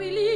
believe.